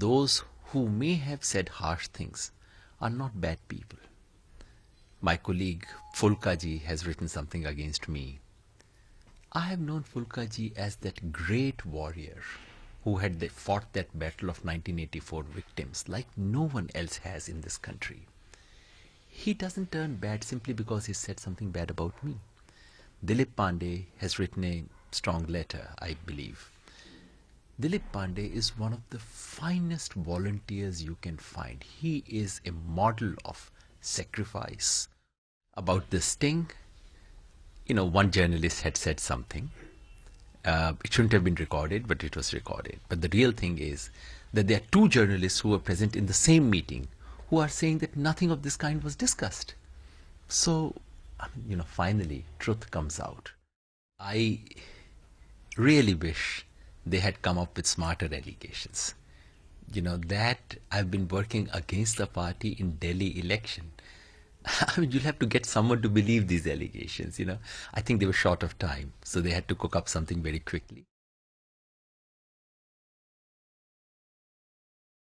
those who may have said harsh things are not bad people. My colleague Phoolkaji has written something against me. I have known Phoolkaji as that great warrior who had fought that battle of 1984 victims like no one else has in this country. He doesn't turn bad simply because he said something bad about me. Dilip Pandey has written a strong letter, I believe. Dilip Pandey is one of the finest volunteers you can find. He is a model of sacrifice. About this thing, you know, one journalist had said something. Uh, it shouldn't have been recorded, but it was recorded. But the real thing is that there are two journalists who were present in the same meeting who are saying that nothing of this kind was discussed. So, mean, you know, finally, truth comes out. I really wish they had come up with smarter allegations. You know, that I've been working against the party in Delhi election. I mean, you'll have to get someone to believe these allegations, you know. I think they were short of time, so they had to cook up something very quickly.